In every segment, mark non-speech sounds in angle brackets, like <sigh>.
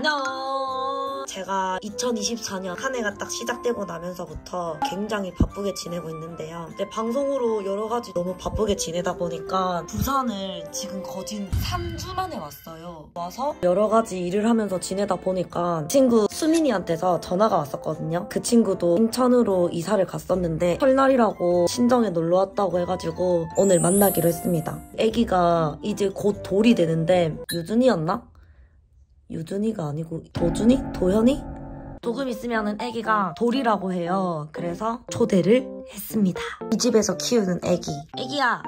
안녕. 제가 2024년 한 해가 딱 시작되고 나면서부터 굉장히 바쁘게 지내고 있는데요. 근데 방송으로 여러 가지 너무 바쁘게 지내다 보니까 부산을 지금 거진 3주 만에 왔어요. 와서 여러 가지 일을 하면서 지내다 보니까 친구 수민이한테서 전화가 왔었거든요. 그 친구도 인천으로 이사를 갔었는데 설날이라고 친정에 놀러 왔다고 해가지고 오늘 만나기로 했습니다. 아기가 이제 곧 돌이 되는데 유준이었나? 유준이가 아니고 도준이? 도현이? 조금 있으면은 아기가 돌이라고 해요. 그래서 초대를 했습니다. 이 집에서 키우는 아기. 아기야.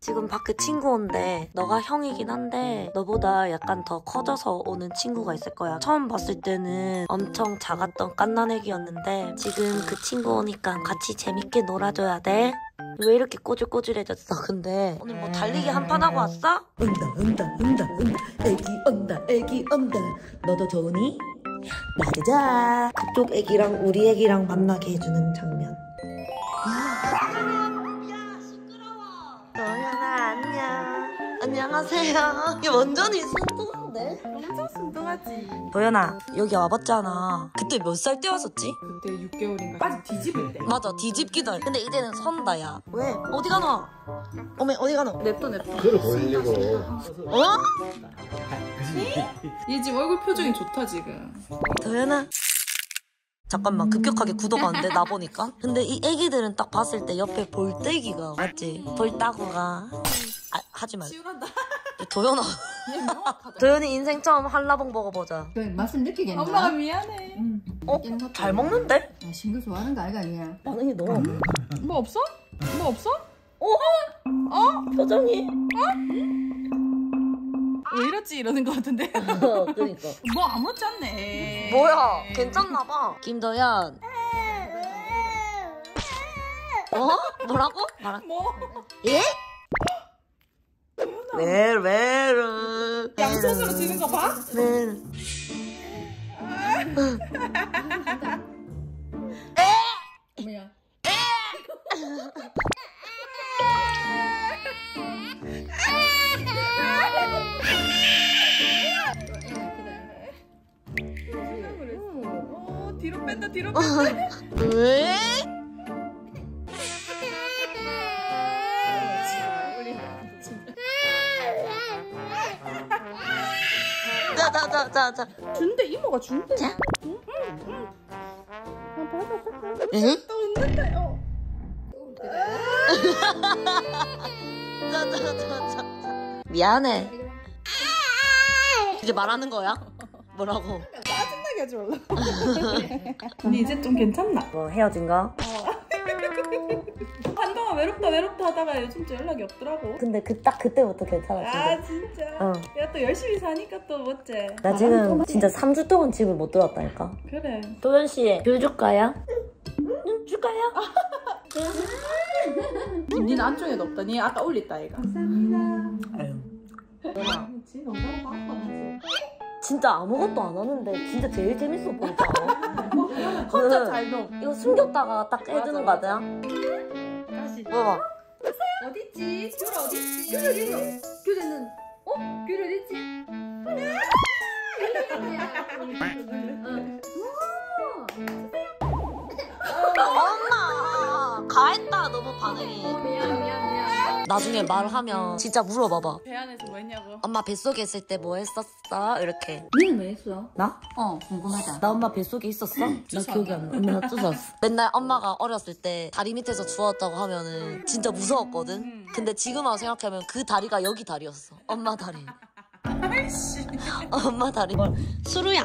지금 밖에 친구 온대. 너가 형이긴 한데 너보다 약간 더 커져서 오는 친구가 있을 거야. 처음 봤을 때는 엄청 작았던 깐난애기였는데 지금 그 친구 오니까 같이 재밌게 놀아줘야 돼. 왜 이렇게 꼬질꼬질해졌어? 근데 오늘 뭐 달리기 한 판 하고 왔어? 온다 온다 온다 온다 애기 온다 애기 온다 너도 좋으니? 나가자 그쪽 애기랑 우리 애기랑 만나게 해주는 장면 안녕 안녕하세요 이 완전히 순둥한데? 엄청 순둥하지. 도현아 여기 와봤잖아 그때 몇 살 때 왔었지? 그때 6개월인가 아직 뒤집을 때. 맞아 뒤집기도 해 근데 이제는 선다 야 왜? 어디 가노? 어메 어디 가노? 냅둬 냅둬. 그걸 올리고 어? 얘 지금 얼굴 표정이 좋다 지금. 도현아 잠깐만 급격하게 굳어가는데 나 보니까 근데 이 애기들은 딱 봤을 때 옆에 볼때기가 맞지? 볼따구가 아, 하지 말고 치우란다. 도현아. 도현이 인생 처음 한라봉 먹어보자 그 맛을 느끼겠나? 엄마가 미안해. 응. 어? 잘 먹는데? 야, 신거 좋아하는 거 아이가 얘. 반응이 너무 뭐 없어? 뭐 없어? 표정이 왜 이렇지 이러는 거 같은데. <laughs> 그러니까 뭐 아무렇지 않네. 뭐야 괜찮나 봐 김도현 어? 뭐라고? 뭐? 예? 왜, 왜를 양손으로 드는 거 봐? 네. 뭐야? 어 뒤로 뺀다 뒤로 뺀다. 자, 자, 자. 준대 이모가 준대. 자. 응, 응, 응. 아, 받아, 받아. 응? 또 웃는다요. 자, 자, 자, 자. 미안해. 이제 말하는 거야? 뭐라고? 짜증나게 하지 말라. <laughs> 언니 이제 좀 괜찮나? 뭐 헤어진 거? 외롭다 외롭다 하다가 요즘 좀 연락이 없더라고. 근데 그 딱 그때부터 괜찮았지. 아 진짜. 어. 내가 또 열심히 사니까 또 멋째. 나 지금 진짜 3주 동안 집을 못 들어왔다니까. 그래. 도현 씨, 귤 줄까요? 응, 줄까요? 니는 안쪽에도 없다. 니 아까 올렸다 이가. 아유. 그렇지. 농담 봐. 진짜 아무것도 안 하는데 진짜 제일 재밌어 보이잖아. 혼자 그, 잘 놀. 이거 숨겼다가 딱 해주는 거 아니야? 다시. 봐봐. 어딨지? 귤 어딨지? 귤 어딨어? 귤에는 어? 귤 어딨지? 엄마! 가했다, 너무 반응이. 어 미안 미안. 나중에 말하면 진짜 물어봐봐. 배 안에서 뭐 했냐고. 엄마 뱃속에 있을 때 뭐 했었어? 이렇게. 니는 왜 했어? 나? 어 궁금하다. 나 엄마 뱃속에 있었어? 나 기억이 안 나. 엄마 나 쭈었어. <laughs> 맨날 엄마가 어렸을 때 다리 밑에서 주웠다고 하면은 진짜 무서웠거든. 근데 지금 와서 생각하면 그 다리가 여기 다리였어. 엄마 다리. <laughs> 엄마 다리. 수루야.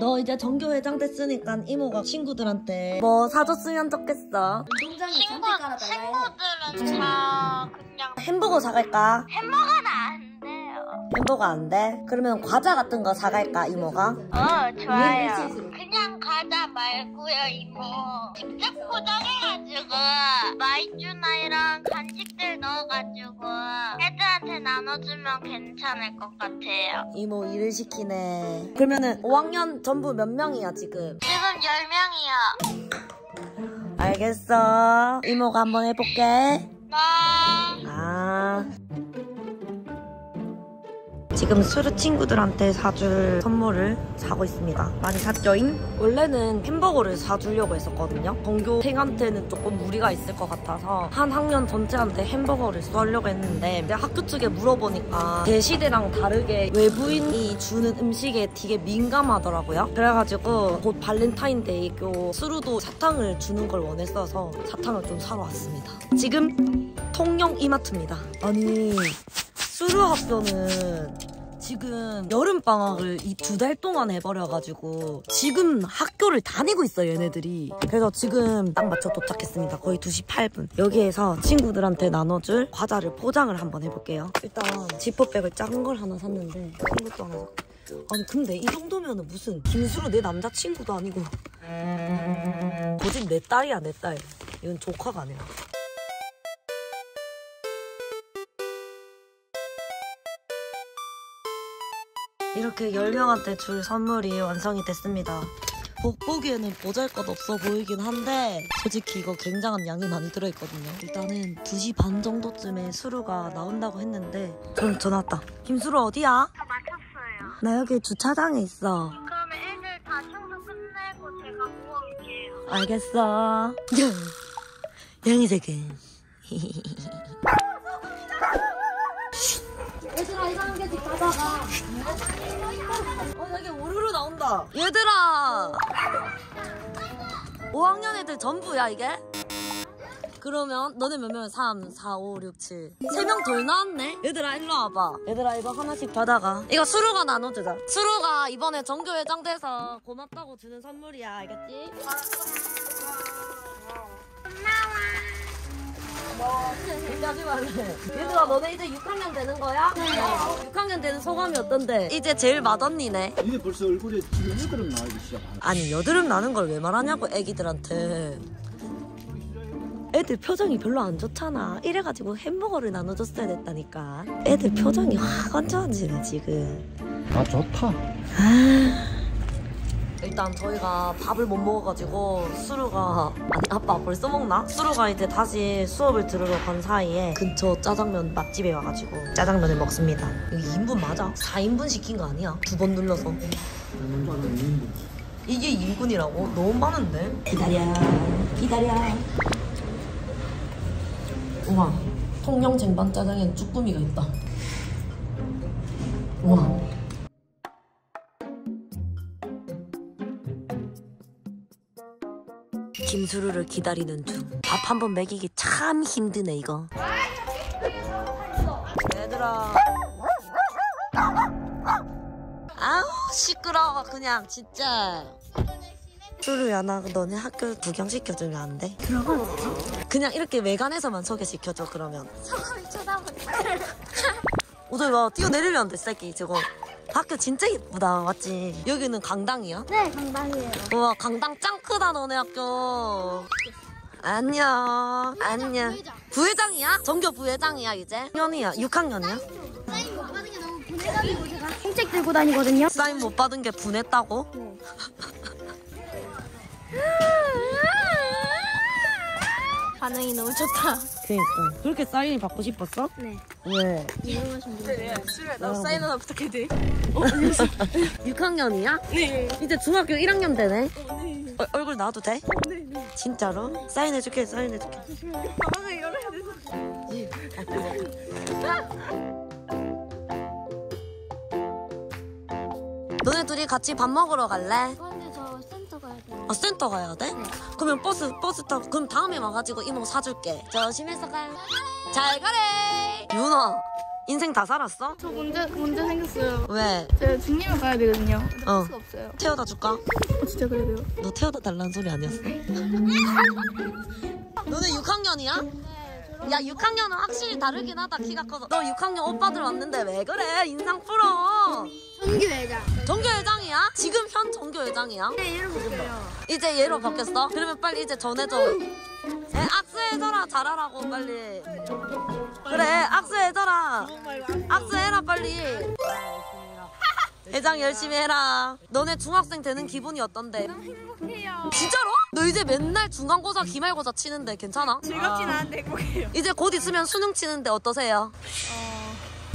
너 이제 전교 회장 됐으니까 이모가 친구들한테 뭐 사줬으면 좋겠어. 잔디 깔아달라. 친구들은 다 그냥 햄버거 사갈까? 햄버거는 안 돼요. 햄버거 안 돼? 그러면 과자 같은 거 사갈까 이모가? 어, 좋아요. 네, 그냥 과자 말고요, 이모. 직접 포장해가지고 마이 나눠주면 괜찮을 것 같아요. 이모 일을 시키네. 그러면은 5학년 전부 몇 명이야 지금? 지금 10명이요. 알겠어. 이모가 한번 해볼게. 나 아. 지금 수루 친구들한테 사줄 선물을 사고 있습니다. 많이 샀죠잉? 원래는 햄버거를 사주려고 했었거든요. 전교생한테는 조금 무리가 있을 것 같아서 한 학년 전체한테 햄버거를 쏘려고 했는데 학교 측에 물어보니까 제 시대랑 다르게 외부인이 주는 음식에 되게 민감하더라고요. 그래가지고 곧 발렌타인데이고 수루도 사탕을 주는 걸 원했어서 사탕을 좀 사러 왔습니다. 지금 통영 이마트입니다. 아니 수루 학교는 지금 여름 방학을 이 두 달 동안 해버려가지고 지금 학교를 다니고 있어요 얘네들이. 그래서 지금 딱 맞춰 도착했습니다. 거의 2시 8분. 여기에서 친구들한테 나눠줄 과자를 포장을 한번 해볼게요. 일단 지퍼백을 작은 걸 하나 샀는데 큰 것도 하나 샀고. 아니 근데 이 정도면 은 무슨 김수로 내 남자친구도 아니고. 거짓 내 딸이야 내 딸. 이건 조카가 아니라 이렇게 10명한테 줄 선물이 완성이 됐습니다. 보, 보기에는 보잘것 없어 보이긴 한데 솔직히 이거 굉장한 양이 많이 들어있거든요. 일단은 2시 반 정도쯤에 수루가 나온다고 했는데 그럼 전화 왔다. 김수루 어디야? 다 마쳤어요. 나 여기 주차장에 있어. 그러면 애들 다 청소 끝내고 제가 모아올게요. 알겠어. 양이새끼. 얘들아 이상한 게 집 가다가. 어 여기 우르르 나온다. 얘들아! 5학년 애들 전부야 이게? 그러면 너네 몇 명? 3, 4, 5, 6, 7 3명 덜 나왔네? 얘들아 일로 와봐. 얘들아 이거 하나씩 받아가. 이거 수루가 나눠주자. 수루가 이번에 전교회장 돼서 고맙다고 주는 선물이야 알겠지? 여 기까지 말해. 얘들아, 너네 이제 6학년 되는 거야? 네. 6학년 되는 소감이 어떤데? 이제 제일 맏언니네. 이게 벌써 얼굴에 지금 일그름 나오기 시작하네. 아니, 여드름 나는 걸 왜 말하냐고, 애기들한테. 애들 표정이 별로 안 좋잖아. 이래가지고 햄버거를 나눠줬어야 됐다니까. 애들 표정이 확안 좋아지네, 지금. 아 좋다. 일단 저희가 밥을 못 먹어가지고 수루가 아니 아빠 벌써 먹나? 수루가 이제 다시 수업을 들으러 간 사이에 근처 짜장면 맛집에 와가지고 짜장면을 먹습니다 이거 2인분 맞아? 4인분 시킨 거 아니야? 두 번 눌러서 이게 2인분이라고? 너무 많은데? 기다려 기다려 우와 통영 쟁반 짜장엔 쭈꾸미가 있다 우와 김수루를 기다리는 중. 밥 한 번 먹이기 참 힘드네 이거. 얘들아. 아우 시끄러워 그냥 진짜. 수루야 나 너네 학교 구경시켜주면 안 돼? 없지. 그냥 이렇게 외관에서만 소개시켜줘 그러면. 성함이 쳐다보니까. 오늘 와 뛰어내리면 돼 새끼 저거. 학교 진짜 예쁘다 맞지? 여기는 강당이야? 네, 강당이에요. 우와 강당 짱 크다 너네 학교 안녕 안녕 부회장이야? 전교 부회장이야 이제? 학년이야 6학년이야? 사인 못 받은 게 너무 분해가지고 제가 흰책 들고 다니거든요. 사인 못 받은 게 분했다고? <laughs> 반응이 너무 좋다. 그니까 그렇게 사인이 받고 싶었어? 네. 왜? 나 사인 하나 부탁해도 돼? 6학년이야? 네. 이제 중학교 1학년 되네 어, 얼굴 나와도 돼? 진짜로? 사인해줄게 사인해줄게 가방을 열어야 돼서. 너네 둘이 같이 밥 먹으러 갈래? 아 센터 가야 돼? 그러면 버스 버스 타고 그럼 다음에 와가지고 이모 사줄게 조심해서 가요 잘 가래 윤아 인생 다 살았어? 저 문제, 문제 생겼어요. 왜? 제가 중림을 가야 되거든요. 근데 어. 버스가 없어요. 태워다 줄까? 어, 진짜 그래야 돼요? 너 태워다 달라는 소리 아니었어? <laughs> 너네 6학년이야? 야 6학년은 확실히 다르긴 하다 키가 커서 너 6학년 오빠들 왔는데 왜 그래 인상 풀어 전교회장. 전교회장이야? 지금 현 전교회장이야? 네, 이러고 있어요. 이제 얘로 바뀌었어? 그러면 빨리 이제 전해줘. 에, 악수해줘라, 잘하라고, 빨리. 그래, 악수해줘라. 악수해라, 빨리. 회장 열심히 해라. 너네 중학생 되는 기분이 어떤데? 행복해요. 진짜로? 너 이제 맨날 중간고사, 기말고사 치는데 괜찮아? 즐겁진 않은데 행복해요. 이제 곧 있으면 수능 치는데 어떠세요?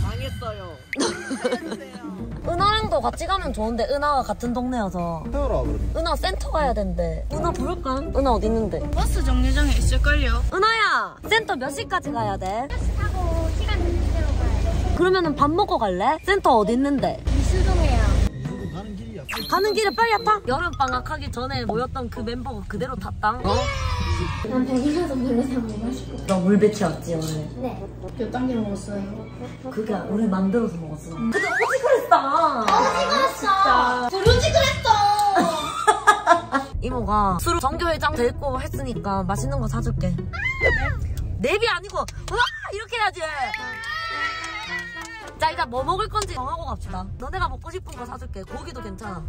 망했어요. <laughs> 은하랑도 같이 가면 좋은데 은하가 같은 동네여서 태워라 그러면. 은하 센터 가야 된대 은하 부를까? 은하 어디 있는데? 버스 정류장에 있을걸요? 은하야 센터 몇 시까지 가야 돼? 타고 시간 되는 대로 가야 돼. 그러면은 밥 먹고 갈래? 센터 어디 있는데? 이거 가는 길이야. 가는 길에 빨리 타? 여름 방학하기 전에 모였던 그 멤버가 그대로 탔다? 어? 난 백이라서 별로 잘못 마시고. 너물 배치웠지 오늘? 네. 몇 단계 먹었어요? 그게 우리 만들어서 먹었어 근데 어디 그랬어? 찍었어. 부르지 그랬어. <laughs> 이모가 술 정교회장 데리고 했으니까 맛있는 거 사줄게 냅이 아니고 와 이렇게 해야지 자 일단 뭐 먹을 건지 정하고 갑시다 너네가 먹고 싶은 거 사줄게 고기도 괜찮아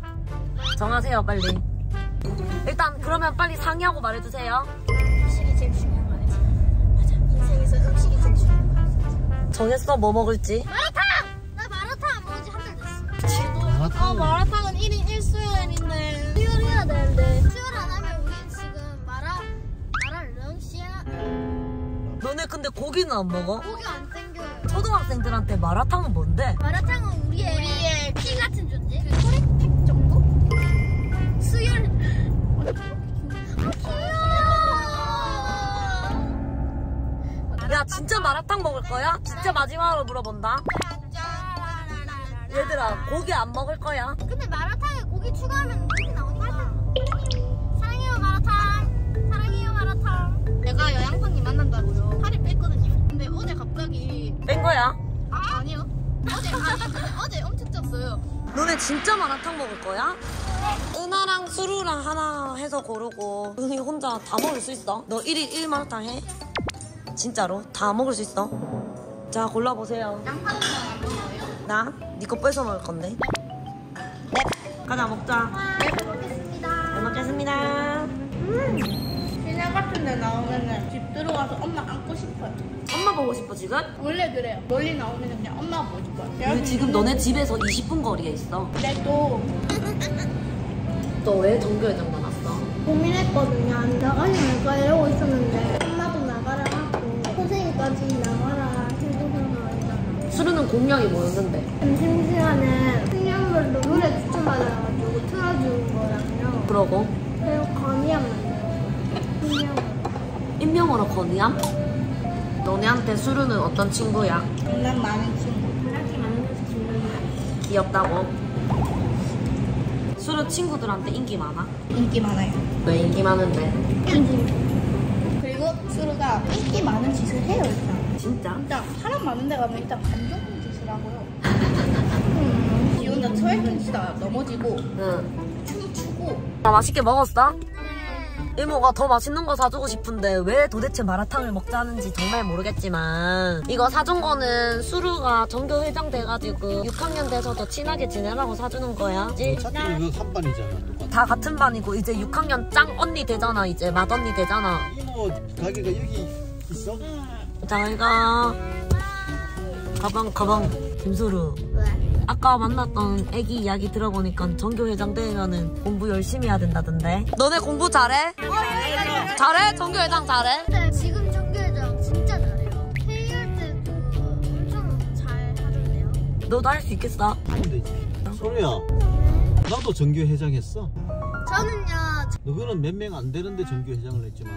정하세요 빨리 일단 그러면 빨리 상의하고 말해주세요 음식이 제일 중요한 거 알지? 맞아. 인생에서 음식이 제일 중요한 거. 정했어 뭐 먹을지 마라탕! 나 마라탕 안 먹은 지한 달 됐어. 마라탕. 마라탕은 1인 1수요일인데 수요일해야 되는데 수요일 안 하면 우린 지금 마라 마라 렁시야 너네 근데 고기는 안 먹어? 고기 안. 초등학생들한테 마라탕은 뭔데? 마라탕은 우리의 우리의 피 같은 존재. 그 혈액팩 정도? 수요일. 귀여워. 야 진짜 마라탕 먹을 거야? 진짜 마지막으로 물어본다 얘들아 고기 안 먹을 거야? 근데 마라탕에 고기 추가하면 고기 나 거야? 아 아니요. 어제 아니 어제 엄청 쪘어요. 너네 진짜 마라탕 먹을 거야? 은하랑 수루랑 하나 해서 고르고 은희 혼자 다 먹을 수 있어? 너 1일 1마라탕 해? 진짜로? 다 먹을 수 있어? 자 골라보세요. 나? 네거 뺏어 먹을 건데 네 가자 먹자 잘 먹겠습니다. 잘 먹겠습니다 시내 같은 데 나오면은 집 들어가서 엄마 안고 싶어요. 엄마 보고 싶어 지금? 원래 그래요. 멀리 나오면 그냥 엄마 보고 싶어요. 우리 지금 너네 집에서 20분 거리에 있어 그래도 너왜 정교회장만 왔어? 고민했거든요. 나가지 말까 이러고 있었는데 엄마도 나가라 하고 선생님까지 나가라 해주셔서 일단 수루는 공략이 뭐였는데? 점심시간에 학년별로 노래 추천받아가지고 틀어주는 거랑요. 그러고 그리고 건의안 만 분명 인명어로 건의함? 너네한테 수루는 어떤 친구야? 장난 많은 친구. 바라기 많으면서 중요해요. 귀엽다고? 수루 친구들한테 인기 많아? 인기 많아요. 왜 인기 많은데? 그리고 수루가 인기 많은 짓을 해요 일단. 진짜? 일단 사람 많은 데 가면 일단 반전 짓을 하고요. 음, 지 혼자 twerking 치다가 넘어지고 응. 춤추고 나 맛있게 먹었어? 이모가 더 맛있는 거 사주고 싶은데 왜 도대체 마라탕을 먹자는지 정말 모르겠지만 이거 사준 거는 수루가 전교 회장 돼가지고 6학년 돼서 더 친하게 지내라고 사주는 거야 어차피 이거 한 반이잖아. 다 같은 반이고 이제 6학년 짱 언니 되잖아 이제 맏언니 되잖아 이모 가게가 여기 있어? 잘가 가방 가방 김수루 왜? 아까 만났던 애기 이야기 들어보니까 전교 회장 되면은 공부 열심히 해야 된다던데. 너네 공부 잘해? 잘해? 전교 회장 잘해? 근데 지금 정규회장 진짜 잘해요. 회의할 때도 엄청 잘 하던데요. 너도 할 수 있겠어? 하면 되지. 소리야. 나도 정교 회장 했어. 저는요, 너희는 몇 명 안 되는데 정교 회장을 했지만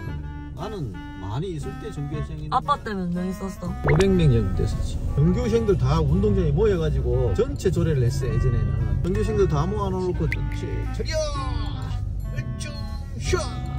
나는 많이 있을 때 정교 회장이 아빠 때문에 몇 명 있었어? 500명 정도 됐었지. 전교생들 다 운동장에 모여가지고 전체 조례를 했어 예전에는. 전교생들 다 모아놓고 전체 저기요 슈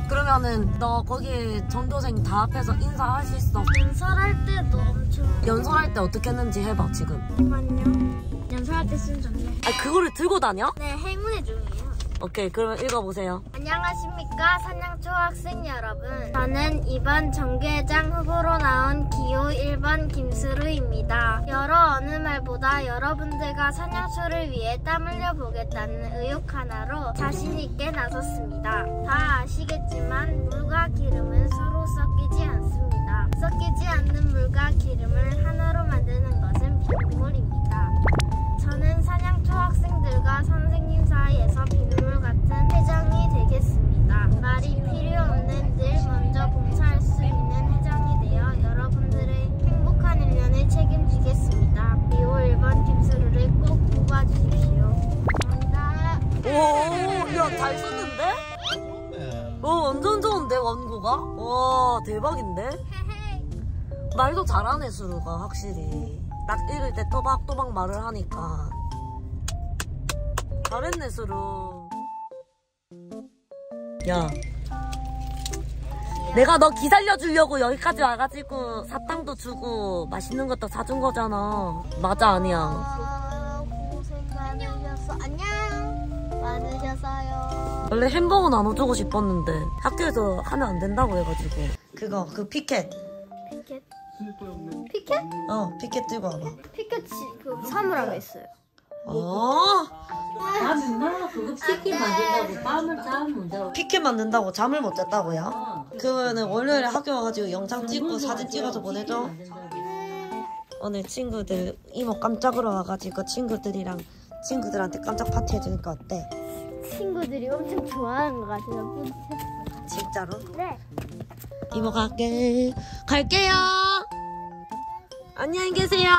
그러면은 너 거기 전교생 다 앞에서 인사할 수 있어? 연설할 때도 엄청. 연설할 때 어떻게 했는지 해봐 지금. 잠깐만요. 연설할 때 쓰면 좋네. 아 그거를 들고 다녀? 네, 행운의 중이에요. 오케이 그러면 읽어보세요. 안녕하십니까 산양초 학생 여러분. 저는 이번 정계장 후보로 나온 기호 1번 김수루입니다. 여러 어느 말보다 여러분들과 산양초를 위해 땀 흘려 보겠다는 의욕 하나로 자신있게 나섰습니다. 다 아시겠지만 물과 기름은 서로 섞이지 않습니다. 섞이지 않는 물과 기름을 하나로 만드는 것은 비물입니다 저는 사냥초 학생들과 선생님 사이에서 비눗물 같은 회장이 되겠습니다. 말이 필요 없는 일 먼저 봉사할 수 있는 회장이 되어 여러분들의 행복한 일년을 책임지겠습니다. 2월 1번 김수루를 꼭 뽑아주십시오. 감사합니다. 오, 야, 잘 썼는데? 좋네. 완전 좋은데, 원고가? 와, 대박인데? 말도 잘하네, 수루가, 확실히. 딱 읽을 때 또박또박 말을 하니까. 잘했네, 수루. 야. 내가 너 기살려주려고 여기까지 와가지고 사탕도 주고 맛있는 것도 사준 거잖아. 맞아, 아니야. 아, 고생 많으셨어. 안녕. 많으셨어요. 원래 햄버거 나눠주고 싶었는데 학교에서 하면 안 된다고 해가지고. 그거, 그 피켓. 피켓. 피켓? 어, 피켓 들고 와봐. 피켓이 그 사물함에 있어요. 어, 나는 그거 치킨 만든다고 밤을 잠을 못 자고 피켓 만든다고 잠을 못 잤다고요? 그거는 월요일에 학교 와가지고 영상 찍고 사진 찍어서 보내줘. 오늘 친구들 이모 깜짝으로 와가지고 친구들이랑 친구들한테 깜짝 파티 해주니까 어때? 친구들이 엄청 좋아하는 것 같아요. 진짜로? 네. 이모 갈게. 갈게요. 안녕히 계세요.